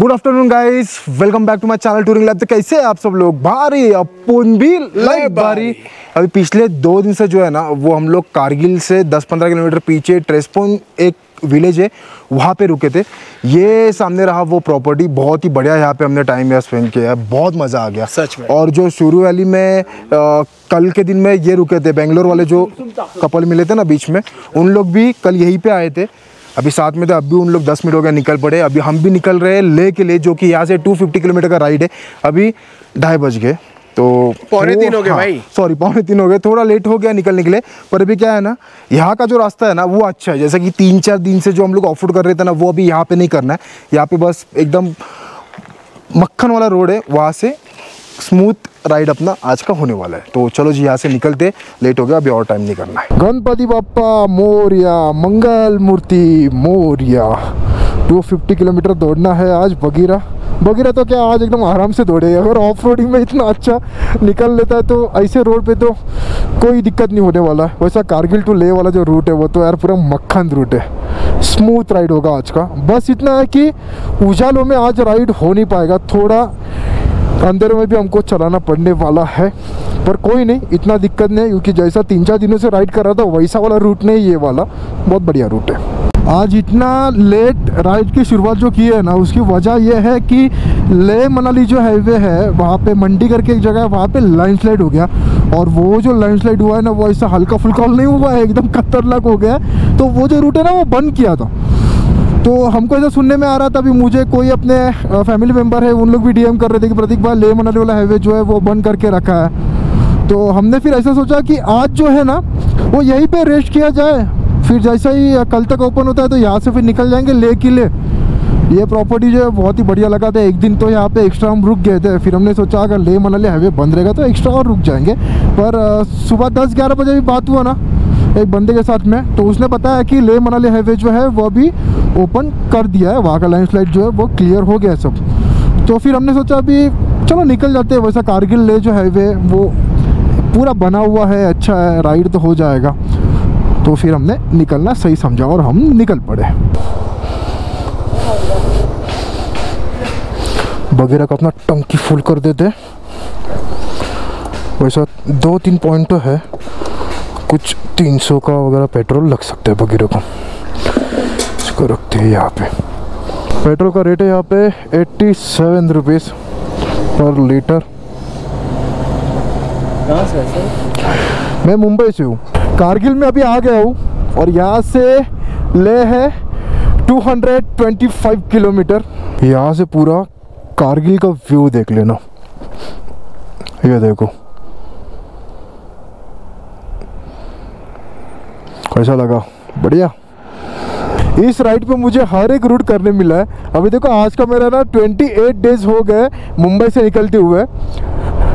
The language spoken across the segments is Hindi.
Good afternoon guys welcome back to my channel touring lab तो कैसे आप सब लोग? भारी अपन भी लाइक भारी। अभी पिछले दो दिन से जो है ना वो हम लोग कारगिल से 10-15 किलोमीटर पीछे ट्रेस्पोन एक विलेज है वहाँ पे रुके थे। ये सामने रहा वो प्रॉपर्टी बहुत ही बढ़िया यहाँ पे हमने टाइम यहाँ स्पेंड किया है। बहुत मज़ा आ गया। सच में। और जो शुरू वैली में आ, कल के दिन में ये रुके थे बेंगलोर वाले जो कपल मिले थे ना बीच में उन लोग भी कल यहीं पे आए थे। अभी साथ में तो अभी उन लोग दस मिनट हो गया निकल पड़े अभी हम भी निकल रहे हैं ले के लिए जो कि यहाँ से 250 किलोमीटर का राइड है। अभी ढाई बज गए तो पौने तीन हो गए भाई। सॉरी पौने तीन हो गए थोड़ा लेट हो गया निकलने के लिए पर अभी क्या है ना यहाँ का जो रास्ता है ना वो अच्छा है। जैसे कि तीन चार दिन से जो हम लोग ऑफ़ कर रहे थे ना वो अभी यहाँ पे नहीं करना है। यहाँ पे बस एकदम मक्खन वाला रोड है वहाँ से स्मूथ राइड अपना आज का होने वाला है। तो चलो जी, यहाँ से निकलते। लेट हो गया, अभी और टाइम नहीं करना है। गणपति बापा मोरिया, मंगल मूर्ति, मोरिया। 250 किलोमीटर दौड़ना है आज बगीरा। बगीरा तो क्या आज एकदम आराम से दौड़े, अगर ऑफ़ रोडिंग में इतना अच्छा निकल लेता है तो ऐसे रोड पे तो कोई दिक्कत नहीं होने वाला। है वैसा कारगिल टू ले वाला जो रूट है, वो तो यार पूरा मक्खन रूट है। स्मूथ राइड होगा आज का। बस इतना है कि उजालों में आज राइड हो नहीं पाएगा। थोड़ा अंदर में भी हमको चलाना पड़ने वाला है, पर कोई नहीं, इतना दिक्कत नहीं है, क्योंकि जैसा तीन चार दिनों से राइड कर रहा था, वैसा वाला रूट नहीं ये वाला। बहुत बढ़िया रूट है। आज इतना लेट राइड की शुरुआत जो की है ना, उसकी वजह यह है कि ले मनाली जो हाईवे है, वहाँ पे मंडी करके एक जगह है, वहाँ पे लैंडस्लाइड हो गया। और वो जो लैंडस्लाइड हुआ है ना, वो ऐसा हल्का फुल्का नहीं हुआ है, एकदम खतरनाक हो गया तो वो जो रूट है ना, वो बंद किया था। तो हमको ऐसा सुनने में आ रहा था, अभी मुझे कोई अपने फैमिली मेंबर है, उन लोग भी डीएम कर रहे थे कि प्रतीक भाई, ले मनाली वाला हाईवे जो है वो बंद करके रखा है। तो हमने फिर ऐसा सोचा कि आज जो है ना, वो यहीं पे रेस्ट किया जाए। फिर जैसा ही कल तक ओपन होता है तो यहाँ से फिर निकल जाएँगे ले किले ये प्रॉपर्टी जो है, बहुत ही बढ़िया लगा था। एक दिन तो यहाँ पे एक्स्ट्रा हम रुक गए थे। फिर हमने सोचा, अगर ले मनाली हाईवे बंद रहेगा तो एक्स्ट्रा और रुक जाएँगे। पर सुबह दस ग्यारह बजे भी बात हुआ ना, एक बंदे के साथ में तो उसने बताया कि ले मनाली हाईवे जो है, वो अभी ओपन कर दिया है, वहाँ का लैंडस्लाइड जो है वो क्लियर हो गया है सब। तो फिर हमने सोचा अभी, चलो निकल जाते हैं, वैसा कारगिल ले जो हाईवे वो पूरा बना हुआ है अच्छा है राइड तो हो जाएगा। तो फिर हमने निकलना सही समझा और हम निकल पड़े। वगैरह का अपना टंकी फुल कर देते। वैसा दो तीन पॉइंट तो है। कुछ 300 का वगैरह पेट्रोल लग सकता है वगैरह को। इसको रखते हैं यहाँ पे। पेट्रोल का रेट है यहाँ पे eighty seven rupees per litre. कहाँ से सर? मैं मुंबई से हूँ। कारगिल में अभी आ गया हूँ और यहाँ से ले है 225 किलोमीटर। यहाँ से पूरा कारगिल का व्यू देख लेना। ये देखो। कैसा लगा? बढ़िया। इस राइड पे मुझे हर एक रूट करने मिला है। अभी देखो, आज का मेरा ना 28 डेज़ हो गए मुंबई से निकलते हुए।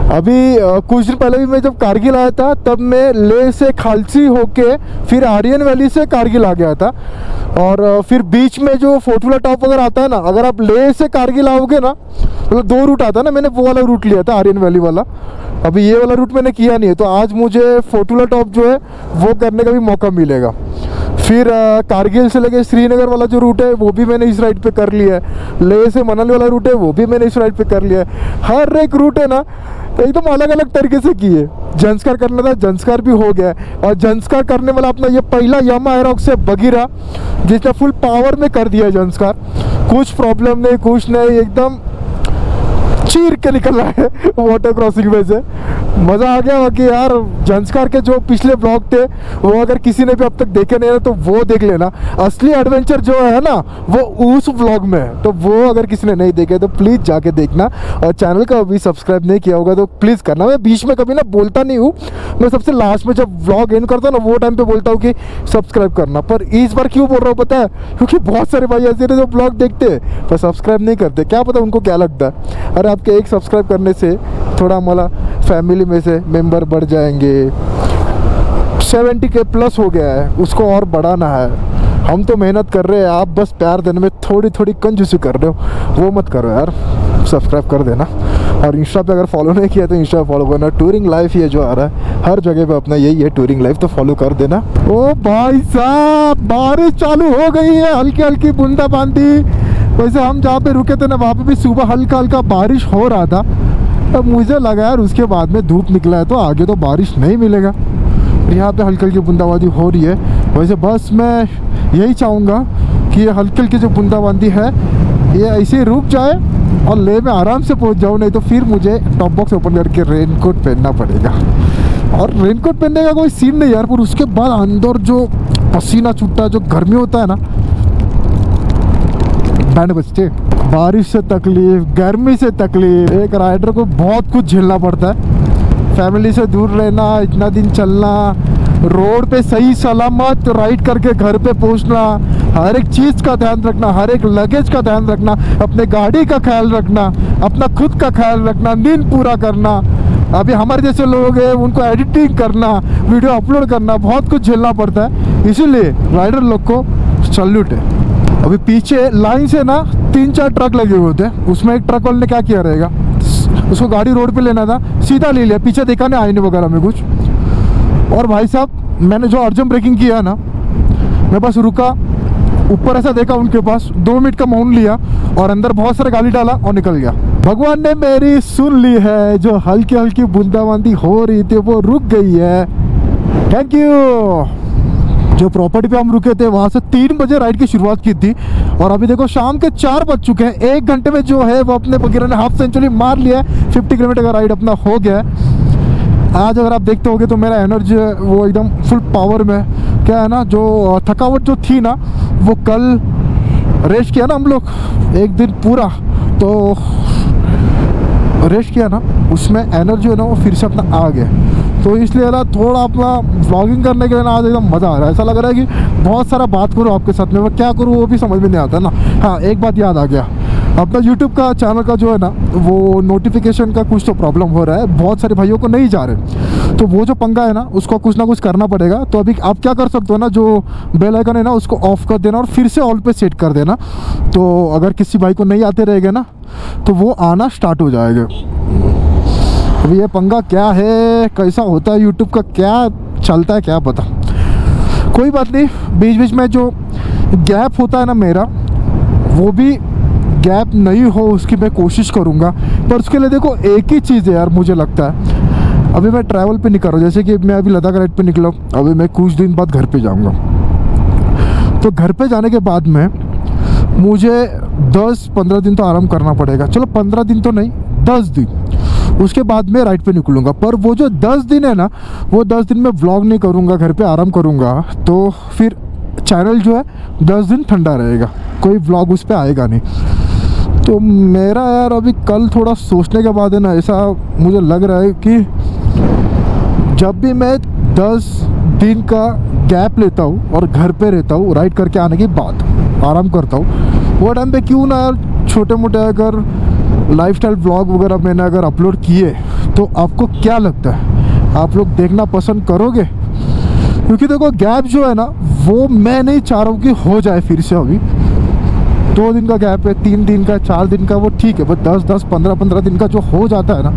अभी कुछ दिन पहले भी मैं जब कारगिल आया था, तब मैं ले से खालसी होके फिर आर्यन वैली से कारगिल आ गया था। और फिर बीच में जो फोर्टूला टॉप वगैरह आता है ना, अगर आप ले से कारगिल आओगे ना मतलब दो रूट आता है ना, मैंने वो वाला रूट लिया था, आर्यन वैली वाला। अभी ये वाला रूट मैंने किया नहीं है तो आज मुझे फोर्टूला टॉप जो है, वो करने का भी मौका मिलेगा। फिर कारगिल से लेके श्रीनगर वाला जो रूट है, वो भी मैंने इस राइड पे कर लिया है। लेह से मनाली वाला रूट है, वो भी मैंने इस राइड पे कर लिया है। हर एक रूट है ना एकदम तो अलग अलग तरीके से किए। जंस्कार करना था जंस्कार भी हो गया। है और जंस्कार करने वाला अपना ये पहला यामा एरोक्स से बगीरा जिसने फुल पावर में कर दिया है जंस्कार कुछ प्रॉब्लम नहीं, कुछ नहीं, एकदम चीर के निकल रहा है वाटर क्रॉसिंग में से। मज़ा आ गया कि यार जंस्कार के जो पिछले ब्लॉग थे, वो अगर किसी ने भी अब तक देखे नहीं है तो वो देख लेना। असली एडवेंचर जो है ना, वो उस ब्लॉग में है। तो वो अगर किसी ने नहीं देखे तो प्लीज़ जाके देखना। और चैनल का अभी सब्सक्राइब नहीं किया होगा तो प्लीज़ करना। मैं बीच में कभी ना बोलता नहीं हूँ। मैं सबसे लास्ट में जब ब्लॉग एंड करता हूँ ना, वो टाइम पे बोलता हूँ कि सब्सक्राइब करना। पर इस बार क्यों बोल रहा हूँ पता है? क्योंकि बहुत सारे भाई ऐसे जो ब्लॉग देखते पर सब्सक्राइब नहीं करते। क्या पता उनको क्या लगता है? अरे आपके एक सब्सक्राइब करने से थोड़ा हमारा फैमिली में से मेंबर बढ़ जाएँगे। सेवेंटी के प्लस हो गया है, उसको और बढ़ाना है। हम तो मेहनत कर रहे हैं, आप बस प्यार देने में थोड़ी थोड़ी कंजूसी कर रहे हो। वो मत करो यार सब्सक्राइब कर देना। और इंस्टा पे अगर फॉलो नहीं किया तो इंस्टा फॉलो करना। टूरिंग लाइफ ये जो आ रहा है, हर जगह पे अपना यही है टूरिंग लाइफ तो फॉलो कर देना। ओ भाई साहब, बारिश चालू हो गई है हल्की हल्की बूंदा बांदी वैसे हम जहाँ पे रुके थे ना, वहाँ पे भी सुबह हल्का हल्का बारिश हो रहा था। अब मुझे लगा यार, उसके बाद में धूप निकला है तो आगे तो बारिश नहीं मिलेगा। और यहाँ पे हल्की हल्की बूंदाबांदी हो रही है। वैसे बस मैं यही चाहूँगा कि ये हल्की हल्की जो बूंदाबांदी है, ये ऐसे रुक जाए और ले में आराम से पहुँच जाऊँ, नहीं तो फिर मुझे टॉप बॉक्स ओपन करके रेन कोट पहनना पड़ेगा। और रेन कोट पहनने का कोई सीन नहीं यार, पर उसके बाद अंदर जो पसीना छुट्टा जो गर्मी होता है ना बैंड बजते बारिश से तकलीफ़, गर्मी से तकलीफ़। एक राइडर को बहुत कुछ झेलना पड़ता है। फैमिली से दूर रहना, इतना दिन चलना, रोड पे सही सलामत राइड करके घर पे पहुँचना, हर एक चीज़ का ध्यान रखना, हर एक लगेज का ध्यान रखना, अपने गाड़ी का ख्याल रखना, अपना खुद का ख्याल रखना, नींद पूरा करना। अभी हमारे जैसे लोग हैं, उनको एडिटिंग करना वीडियो अपलोड करना, बहुत कुछ झेलना पड़ता है। इसीलिए राइडर लोग को सल्यूट है। अभी पीछे लाइन से ना तीन चार ट्रक लगे हुए थे उसमें एक ट्रक वाले ने क्या किया रहेगा? उसको गाड़ी रोड पे लेना था, सीधा ले लिया, पीछे देखा नहीं आईने वगैरह में कुछ। और भाई साहब, मैंने जो अर्जन ब्रेकिंग किया ना, मैं बस रुका, ऊपर ऐसा देखा उनके पास, दो मिनट का मौन लिया और अंदर बहुत सारा गाली डाला और निकल गया। भगवान ने मेरी सुन ली है, जो हल्की हल्की बूंदाबांदी हो रही थी, वो रुक गई है। थैंक यू जो प्रॉपर्टी पे हम रुके थे, वहाँ से तीन बजे राइड की शुरुआत की थी। और अभी देखो, शाम के चार बज चुके हैं। एक घंटे में जो है, वो अपने बगीरा ने हाफ़ सेंचुरी मार लिया है। फिफ्टी किलोमीटर का राइड अपना हो गया है। आज अगर आप देखते होगे तो मेरा एनर्जी है, वो एकदम फुल पावर में क्या है ना, जो थकावट जो थी ना, वो कल रेस्ट किया ना हम लोग, एक दिन पूरा तो रेस्ट किया ना, उसमें एनर्जी है ना, वो फिर से अपना आ गया। तो इसलिए ना थोड़ा अपना ब्लॉगिंग करने के लिए ना आज एकदम मज़ा आ रहा है। ऐसा लग रहा है कि बहुत सारा बात करूँ आपके साथ में, मैं क्या करूँ वो भी समझ में नहीं आता ना। हाँ एक बात याद आ गया। अपना यूट्यूब का चैनल का जो है ना, वो नोटिफिकेशन का कुछ तो प्रॉब्लम हो रहा है। बहुत सारे भाइयों को नहीं जा रहे। तो वो जो पंगा है ना, उसको कुछ ना कुछ करना पड़ेगा। तो अभी आप क्या कर सकते हो ना, जो बेल आइकन है ना, उसको ऑफ़ कर देना और फिर से ऑल पे सेट कर देना। तो अगर किसी भाई को नहीं आते रहेगा ना तो वो आना स्टार्ट हो जाएगा। अभी ये पंगा क्या है? कैसा होता है यूट्यूब का? क्या चलता है? क्या पता? कोई बात नहीं। बीच बीच में जो गैप होता है ना मेरा, वो भी गैप नहीं हो उसकी मैं कोशिश करूँगा। पर उसके लिए देखो, एक ही चीज़ है यार, मुझे लगता है। अभी मैं ट्रैवल पे निकल रहा हूँ। जैसे कि मैं अभी लद्दाख राइड पे निकला हूँ। अभी मैं कुछ दिन बाद घर पे जाऊँगा। तो घर पे जाने के बाद में मुझे 10-15 दिन तो आराम करना पड़ेगा। चलो 15 दिन तो नहीं 10 दिन। उसके बाद मैं राइड पे निकलूँगा। पर वो जो 10 दिन है ना, वो 10 दिन में व्लॉग नहीं करूँगा, घर पे आराम करूँगा। तो फिर चैनल जो है 10 दिन ठंडा रहेगा। कोई व्लॉग उस पर आएगा नहीं। तो मेरा यार अभी कल थोड़ा सोचने के बाद है ना, ऐसा मुझे लग रहा है कि जब भी मैं 10 दिन का गैप लेता हूँ और घर पे रहता हूँ राइड करके आने के बाद आराम करता हूँ, वो टाइम पे क्यों ना यार छोटे मोटे अगर लाइफस्टाइल ब्लॉग वगैरह मैंने अगर अपलोड किए तो आपको क्या लगता है? आप लोग देखना पसंद करोगे? क्योंकि देखो गैप जो है ना, वो मैं नहीं चाह रहा हूँ कि हो जाए फिर से अभी। दो दिन का गैप है, तीन दिन का, चार दिन का, वो ठीक है बट दस दस, पंद्रह पंद्रह दिन का जो हो जाता है ना,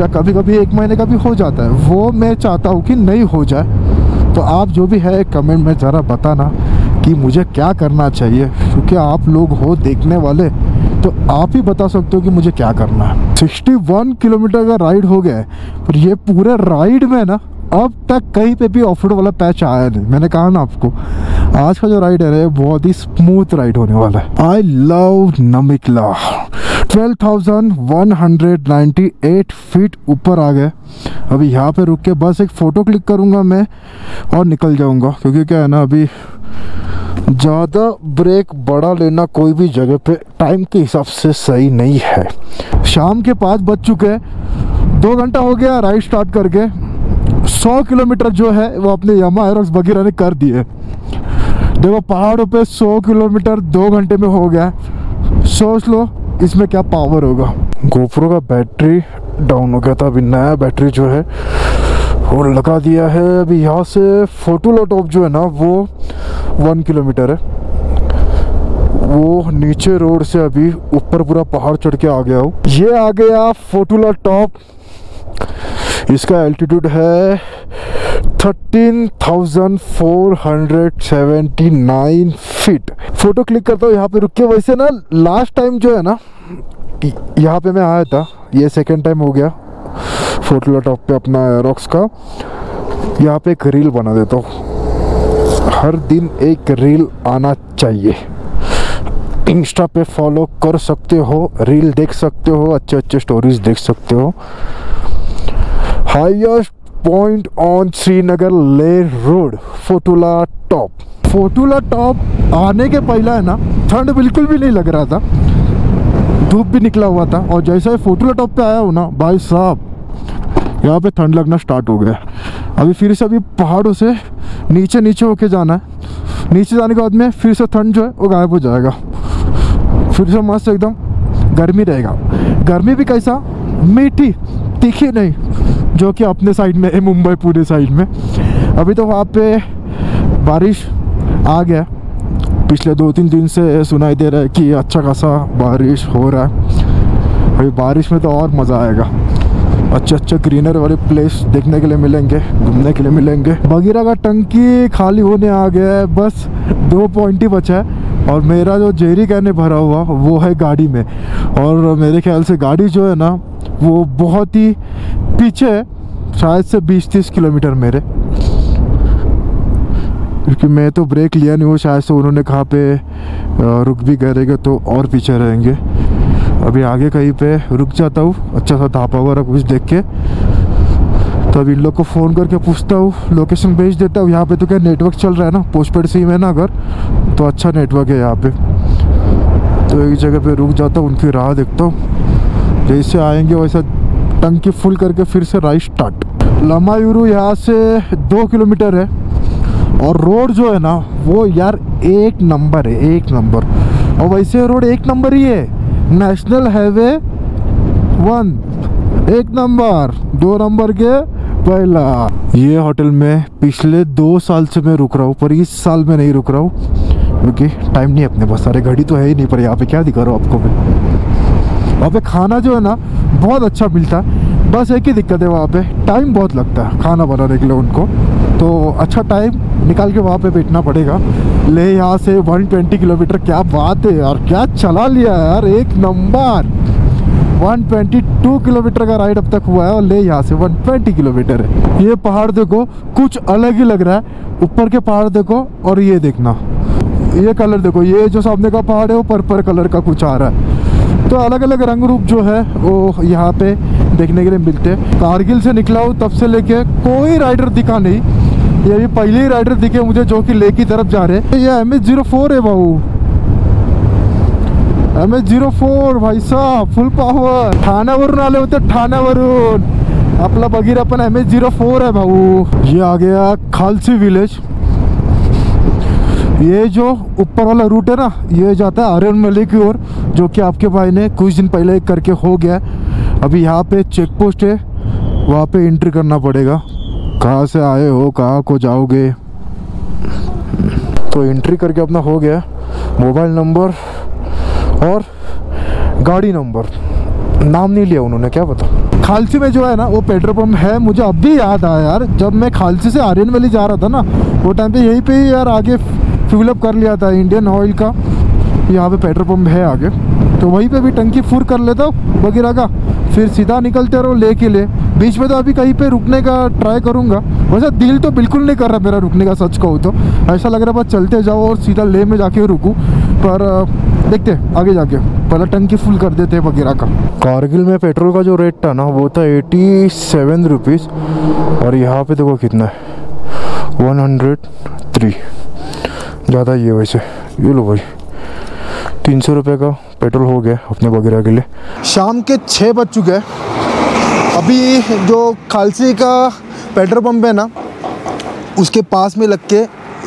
या कभी कभी एक महीने का भी हो जाता है, वो मैं चाहता हूँ कि नहीं हो जाए। तो आप जो भी है कमेंट में ज़रा बताना कि मुझे क्या करना चाहिए, क्योंकि आप लोग हो देखने वाले। तो आप ही बता सकते हो कि मुझे क्या करना है। 61 किलोमीटर का राइड हो गया है पर ये पूरे राइड में ना अब तक कहीं पे भी ऑफ़ वाला पैच आया नहीं। मैंने कहा ना आपको आज का जो राइड है बहुत ही स्मूथ राइड होने वाला है। आई लव नमिकला 12,198 फीट ऊपर आ गए अभी यहाँ पे रुक के बस एक फ़ोटो क्लिक करूँगा मैं और निकल जाऊँगा क्योंकि क्या है ना अभी ज़्यादा ब्रेक बड़ा लेना कोई भी जगह पे टाइम के हिसाब से सही नहीं है। शाम के पाँच बज चुके हैं, दो घंटा हो गया राइड स्टार्ट करके सौ किलोमीटर जो है, वो अपने यमा एरोक्स बगीरा ने कर दिए। देखो, पहाड़ों पे सौ किलोमीटर दो घंटे में हो गया। सोच लो, इसमें क्या पावर होगा। गोप्रो का बैटरी डाउन हो गया था, अभी नया बैटरी जो है वो लगा दिया है। अभी यहाँ से फोटोला टॉप जो है ना, वो वन किलोमीटर है। वो नीचे रोड से अभी ऊपर पूरा पहाड़ चढ़ के आ गया हूँ। ये आ गया फोटोला टॉप इसका एल्टीट्यूड है thirteen thousand four hundred seventy nine feet photo click करता हूँ यहाँ पे रुक के वैसे ना लास्ट टाइम जो है ना, यहाँ पे मैं आया था, ये सेकेंड टाइम हो गया। फोटोला टॉप पे अपना रॉक्स का। यहाँ पे एक रील बना देता हूँ। हर दिन एक रील आना चाहिए। इंस्टा पे फॉलो कर सकते हो रील देख सकते हो, अच्छे अच्छे स्टोरीज देख सकते हो। हाईएस्ट पॉइंट ऑन श्रीनगर ले रोड फोटोला टॉप फोटोला टॉप आने के पहला है ना, ठंड बिल्कुल भी नहीं लग रहा था। धूप भी निकला हुआ था और जैसा ही फोटोला टॉप पे आया हूँ ना, भाई साहब यहाँ पे ठंड लगना स्टार्ट हो गया। अभी फिर से अभी पहाड़ों से नीचे नीचे होके जाना है। नीचे जाने के बाद में फिर से ठंड जो है वो गायब हो जाएगा। फिर से मस्त एकदम गर्मी रहेगा। गर्मी भी कैसा? मीठी, तीखी नहीं, जो कि अपने साइड में है मुंबई पूरे साइड में। अभी तो वहाँ पे बारिश आ गया। पिछले दो तीन दिन से सुनाई दे रहा है कि अच्छा खासा बारिश हो रहा है। अभी बारिश में तो और मज़ा आएगा। अच्छे अच्छे ग्रीनर वाले प्लेस देखने के लिए मिलेंगे, घूमने के लिए मिलेंगे। बगीरा का टंकी खाली होने आ गया है, बस दो पॉइंट ही बचा है। और मेरा जो जेरी कहने भरा हुआ, वो है गाड़ी में। और मेरे ख्याल से गाड़ी जो है ना, वो बहुत ही पीछे है, शायद से 20-30 किलोमीटर मेरे। क्योंकि मैं तो ब्रेक लिया नहीं वो शायद से उन्होंने कहाँ पे रुक भी गए तो और पीछे रहेंगे। अभी आगे कहीं पे रुक जाता हूँ अच्छा सा ढाबा वगैरह कुछ देख के। तो अभी इन लोग को फ़ोन करके पूछता हूँ लोकेशन भेज देता हूँ, यहाँ पे तो क्या नेटवर्क चल रहा है ना? पोस्ट पेड सिम है ना अगर तो अच्छा नेटवर्क है यहाँ पे। तो एक जगह पे रुक जाता हूँ, उनकी राह देखता हूँ। जैसे आएँगे वैसा टंकी फुल करके फिर से राइड स्टार्ट लमायूरू यहाँ से दो किलोमीटर है। और रोड जो है ना, वो यार एक नंबर है, एक नंबर। और वैसे रोड एक नंबर ही है। नेशनल हाईवे वन एक नंबर, दो नंबर के पहला। ये होटल में पिछले दो साल से मैं रुक रहा हूँ, पर इस साल में नहीं रुक रहा हूँ। क्योंकि टाइम नहीं अपने पास, सारे घड़ी तो है ही नहीं, पर यहाँ पे क्या दिखा रहा हूँ आपको मैं? वहाँ पे खाना जो है ना, बहुत अच्छा मिलता है। बस एक ही दिक्कत है वहाँ पे टाइम बहुत लगता है खाना बनाने के लिए उनको। तो अच्छा टाइम निकाल के वहाँ पे बैठना पड़ेगा। ले यहाँ से 120 किलोमीटर, क्या बात है यार, क्या चला लिया यार, एक नंबर। 122 किलोमीटर का राइड अब तक हुआ है और ले यहाँ से 120 किलोमीटर है। ये पहाड़ देखो, कुछ अलग ही लग रहा है। ऊपर के पहाड़ देखो और ये देखना। ये कलर देखो, ये जो सामने का पहाड़ है, वो पर्पल कलर का कुछ आ रहा है। तो अलग अलग रंग रूप जो है, वो यहाँ पे देखने के लिए मिलते हैं। कारगिल से निकला हूँ तब से लेके कोई राइडर दिखा नहीं। ये भी पहले ही राइडर दिखे मुझे जो कि ले की तरफ़ जा रहे हैं। ये एम एच ज़ीरो फोर है भाऊ एम एच झिरो फोर भाई साहब फुल पॉवर ठाण्यावरून आले होते ठाण्यावरून आपला बगीरा पण एम एच झिरो फोर आहे भाऊ ये आ गया खालसी विलेज ये जो ऊपर वाला रूट है ना, ये जाता है आर्यन मली की ओर, जो कि आपके भाई ने कुछ दिन पहले करके हो गया। अभी यहाँ पे चेक पोस्ट है, वहाँ पे एंट्री करना पड़ेगा। कहाँ से आए हो? कहाँ को जाओगे? तो एंट्री करके अपना हो गया। मोबाइल नंबर और गाड़ी नंबर नाम नहीं लिया उन्होंने, क्या पता? खालसी में जो है ना, वो पेट्रोल पंप है, मुझे अब भी याद आया यार। जब मैं खालसी से आर्यन वैली जा रहा था ना, वो टाइम पे यहीं पे ही यार आगे फिलअप कर लिया था इंडियन ऑयल का। यहाँ पे पेट्रोल पंप है आगे। तो वहीं पे भी टंकी फुर कर लेता हूँ वगैरह का। फिर सीधा निकलते रहो ले के ले। बीच में तो अभी कहीं पे रुकने का ट्राई करूँगा। वैसे दिल तो बिल्कुल नहीं कर रहा मेरा रुकने का, सच कहूँ तो। ऐसा लग रहा है बस चलते जाओ और सीधा ले में जाके रुकूँ। पर देखते आगे जाके। पहले टंकी फुल कर देते हैं वगैरह का। कारगिल में पेट्रोल का जो रेट था ना, वो था एटी सेवन रुपीज़ और यहाँ पे देखो कितना है। वन हंड्रेड थ्री ज़्यादा है वैसे। ये लो भाई। तीन सौ रुपये का पेट्रोल हो गया अपने वगैरह के लिए। शाम के छः बज चुके हैं। अभी जो खालसी का पेट्रोल पंप है ना, उसके पास में लग के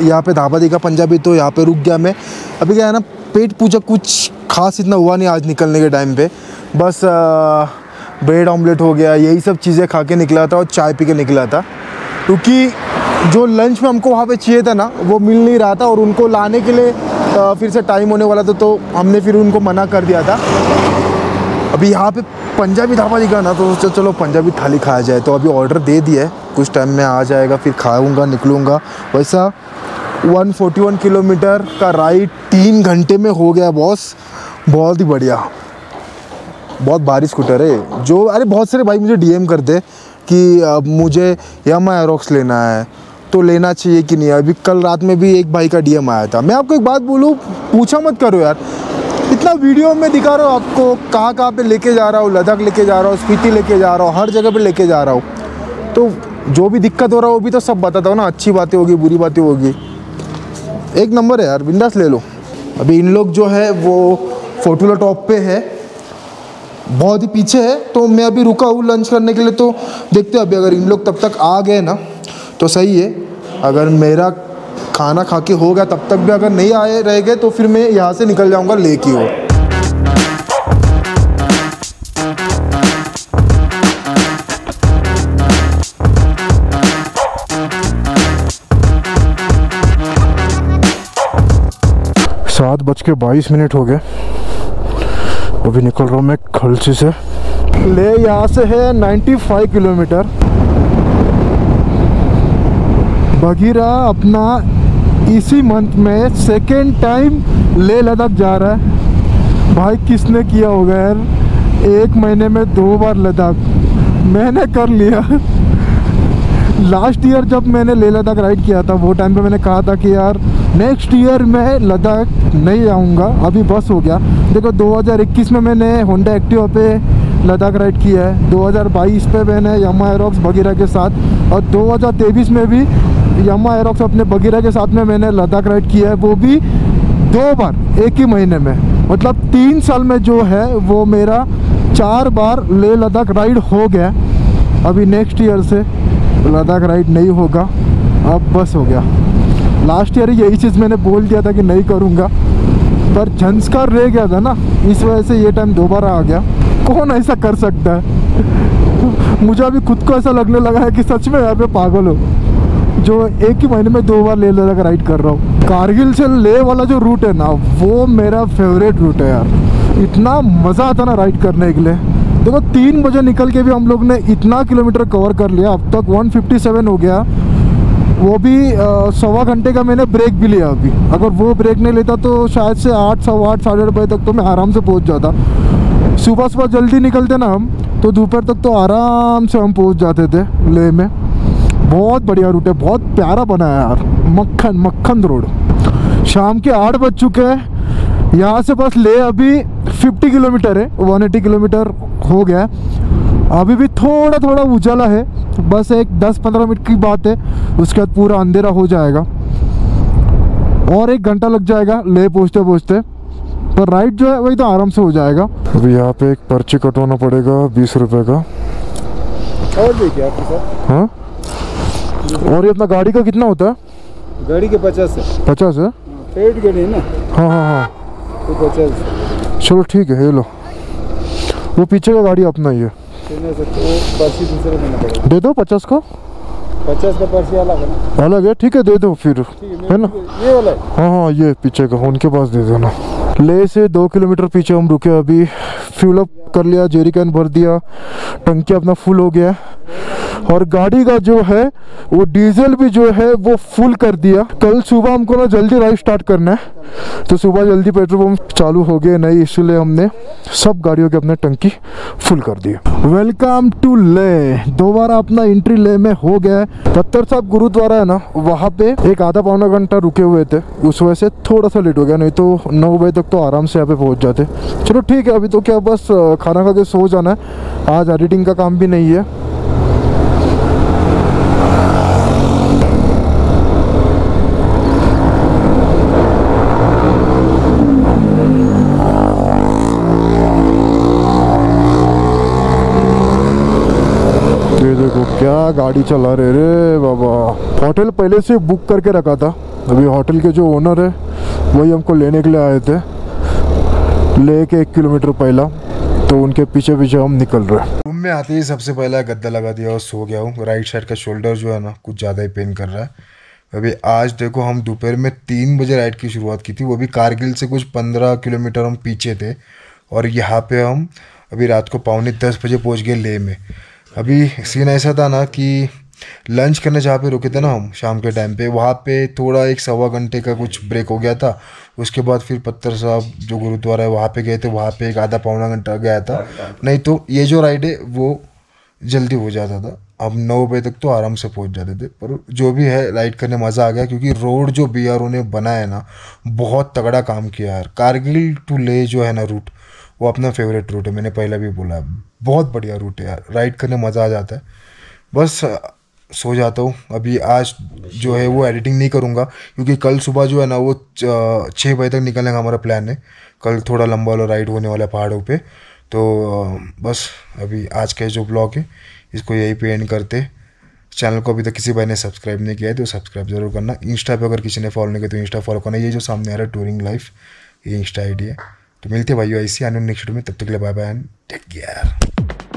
यहाँ पे ढाबा देखा, पंजाबी तो यहाँ पे रुक गया मैं। अभी क्या है ना, पेट पूजा कुछ खास इतना हुआ नहीं आज निकलने के टाइम पे। बस ब्रेड ऑमलेट हो गया, यही सब चीज़ें खा के निकला था और चाय पी के निकला था। क्योंकि जो लंच में हमको वहाँ पे चाहिए था ना, वो मिल नहीं रहा था और उनको लाने के लिए फिर से टाइम होने वाला था तो हमने फिर उनको मना कर दिया था। अभी यहाँ पे पंजाबी ढाबा दिखा ना तो सोचा चलो पंजाबी थाली खाया जाए। तो अभी ऑर्डर दे दिया है, कुछ टाइम में आ जाएगा, फिर खाऊँगा, निकलूँगा। वैसा 141 किलोमीटर का राइड तीन घंटे में हो गया बॉस बहुत ही बढ़िया। बहुत भारी स्कूटर है। जो, अरे बहुत सारे भाई मुझे डीएम करते कि मुझे यामा एरोक्स लेना है। तो लेना चाहिए कि नहीं? अभी कल रात में भी एक भाई का डीएम आया था। मैं आपको एक बात बोलूँ, पूछा मत करो यार। इतना वीडियो में दिखा रहा हूँ आपको, कहाँ कहाँ पे लेके जा रहा हूँ, लद्दाख लेके जा रहा हूँ, स्पीति लेके जा रहा हूँ, हर जगह पे लेके जा रहा हूँ। तो जो भी दिक्कत हो रहा है, वो भी तो सब बताता हूँ ना। अच्छी बातें होगी, बुरी बातें होगी। एक नंबर है यार, बिंदास ले लो। अभी इन लोग जो है, वो फोटोला टॉप पे है। बहुत ही पीछे है। तो मैं अभी रुका हूँ लंच करने के लिए। तो देखते हैं अभी अगर इन लोग तब तक आ गए ना। तो सही है। अगर मेरा खाना खा के हो गया, तब तक भी अगर नहीं आए रह गए तो फिर मैं यहाँ से निकल जाऊँगा लेके वो। सात बज के बाईस मिनट हो गए। अभी निकल रहा हूँ मैं खलसी से। ले यहाँ से है 95 किलोमीटर। बगीरा अपना इसी मंथ में सेकेंड टाइम ले लद्दाख जा रहा है। भाई, किसने किया होगा यार? एक महीने में दो बार लद्दाख। मैंने कर लिया। लास्ट ईयर जब मैंने लेह लद्दाख राइड किया था, वो टाइम पे मैंने कहा था कि यार नेक्स्ट ईयर मैं लद्दाख नहीं जाऊँगा अभी बस हो गया। देखो 2021 में मैंने होंडा एक्टिवा पे लद्दाख राइड किया है। 2022 पे मैंने यमा एरोक्स बगीरा के साथ। और 2023 में भी यमा एरोक्स अपने बगीरा के साथ में मैंने लद्दाख राइड किया है, वो भी दो बार, एक ही महीने में। मतलब तीन साल में जो है, वो मेरा चार बार ले लद्दाख राइड हो गया। अभी नेक्स्ट ईयर से लद्दाख राइड नहीं होगा, अब बस हो गया। लास्ट ईयर यही चीज़ मैंने बोल दिया था कि नहीं करूँगा। पर झंझकार रह गया था ना, इस वजह से ये टाइम दोबारा आ गया। कौन ऐसा कर सकता है? मुझे अभी खुद को ऐसा लगने लगा है कि सच में यहाँ पे पागल हो। जो एक ही महीने में दो बार ले लद्दाख राइड कर रहा हूँ। कारगिल से ले वाला जो रूट है ना, वो मेरा फेवरेट रूट है यार। इतना मज़ा आता ना राइड करने के लिए। देखो, तीन बजे निकल के भी हम लोग ने इतना किलोमीटर कवर कर लिया, अब तक 157 हो गया। वो भी सवा घंटे का मैंने ब्रेक भी लिया अभी। अगर वो ब्रेक नहीं लेता तो शायद से आठ, सवा आठ, साढ़े आठ बजे तक तो मैं आराम से पहुँच जाता। सुबह सुबह जल्दी निकलते ना हम तो दोपहर तक तो आराम से हम पहुँच जाते थे लेह में। बहुत बढ़िया रूट है बहुत प्यारा बना है यार। मक्खन मक्खन रोड शाम के आठ बज चुके हैं। यहाँ से बस ले अभी 50 किलोमीटर है 180 किलोमीटर हो गया है। अभी भी थोड़ा थोड़ा उजाला है बस एक 10-15 मिनट की बात है उसके बाद पूरा अंधेरा हो जाएगा। और एक घंटा लग जाएगा ले पहुँचते पहुँचते पर राइट जो है वही तो आराम से हो जाएगा। अभी यहाँ पे एक पर्ची कटवाना पड़ेगा बीस रुपए का। और देखिए आपके साथ। हाँ? और ये अपना गाड़ी का कितना होता है? गाड़ी के पचास है। पचास है? पेड गाड़ी है ना। हाँ हाँ हाँ। तो पचास। चलो ठीक है ये लो। वो पीछे का गाड़ी अपना ही है। पड़ेगा। दे दो पचास का। पचास का पर्ची अलग है ना। अलग है ठीक है दे दो फिर है ना? ये वाला हाँ। हाँ ये पीछे का उनके पास दे देना। ले से दो किलोमीटर पीछे हम रुके अभी। फ्यूल अप कर लिया जेरी कैन भर दिया। टंकी अपना फुल हो गया। और गाड़ी का जो है, वो डीजल भी जो है, वो फुल कर दिया। कल सुबह हमको ना जल्दी राइड स्टार्ट करना है। तो सुबह जल्दी पेट्रोल पंप चालू हो गए, नहीं, इसलिए हमने सब गाड़ियों की अपने टंकी फुल कर दी। वेलकम टू ले दोबारा अपना एंट्री ले में हो गया है। पत्थर साहब गुरुद्वारा है ना, वहाँ पे एक आधा पौना घंटा रुके हुए थे। उस वजह से थोड़ा सा लेट हो गया, नहीं तो नौ बजे तक तो आराम से यहाँ पे पहुँच जाते। चलो ठीक है, अभी तो क्या बस, खाना खा के सो जाना है। आज एडिटिंग का काम भी नहीं है ये देखो क्या गाड़ी चला रहे रे, बाबा। होटल पहले से बुक करके रखा था। अभी होटल के जो ओनर है, वही हमको लेने के लिए आए थे। ले के एक किलोमीटर पहला तो उनके पीछे पीछे हम निकल रहे। हैं रूम में आते ही सबसे पहला गद्दा लगा दिया और सो गया हूँ। राइट साइड का शोल्डर जो है ना, कुछ ज़्यादा ही पेन कर रहा है। अभी आज देखो, हम दोपहर में तीन बजे राइड की शुरुआत की थी। वो भी कारगिल से कुछ पंद्रह किलोमीटर हम पीछे थे। और यहाँ पे हम अभी रात को पौने दस बजे पहुँच गए ले में। अभी सीन ऐसा था ना कि लंच करने जहाँ पे रुके थे ना हम शाम के टाइम पे, वहाँ पे थोड़ा एक सवा घंटे का कुछ ब्रेक हो गया था। उसके बाद फिर पत्थर साहब जो गुरुद्वारा है, वहाँ पे गए थे, वहाँ पे एक आधा पौना घंटा गया था। नहीं तो ये जो राइड है, वो जल्दी हो जाता था। अब नौ बजे तक तो आराम से पहुँच जाते थे, पर जो भी है राइड करने मज़ा आ गया, क्योंकि रोड जो बीआरओ ने बनाया है ना, बहुत तगड़ा काम किया यार। कारगिल टू ले जो है ना रूट वो अपना फेवरेट रूट है। मैंने पहले भी बोला, बहुत बढ़िया रूट है यार। राइड करने मज़ा आ जाता है। बस सो जाता हूँ। अभी आज जो है वो एडिटिंग नहीं करूँगा, क्योंकि कल सुबह जो है ना वो छः बजे तक निकलने का हमारा प्लान है। कल थोड़ा लंबा वाला राइड होने वाला पहाड़ों पे। तो बस, अभी आज का जो ब्लॉग है, इसको यही पे एंड करते। चैनल को अभी तक किसी भाई ने सब्सक्राइब नहीं किया है तो सब्सक्राइब ज़रूर करना। इंस्टा पे अगर किसी ने फॉलो नहीं किया तो इंस्टा फॉलो करना। ये जो सामने आ रहा है टूरिंग लाइफ ये इंस्टा आईडी है। तो मिलते भाइयों ऐसी आने नेक्स्ट में, तब तक के लिए बाय बाय टेक केयर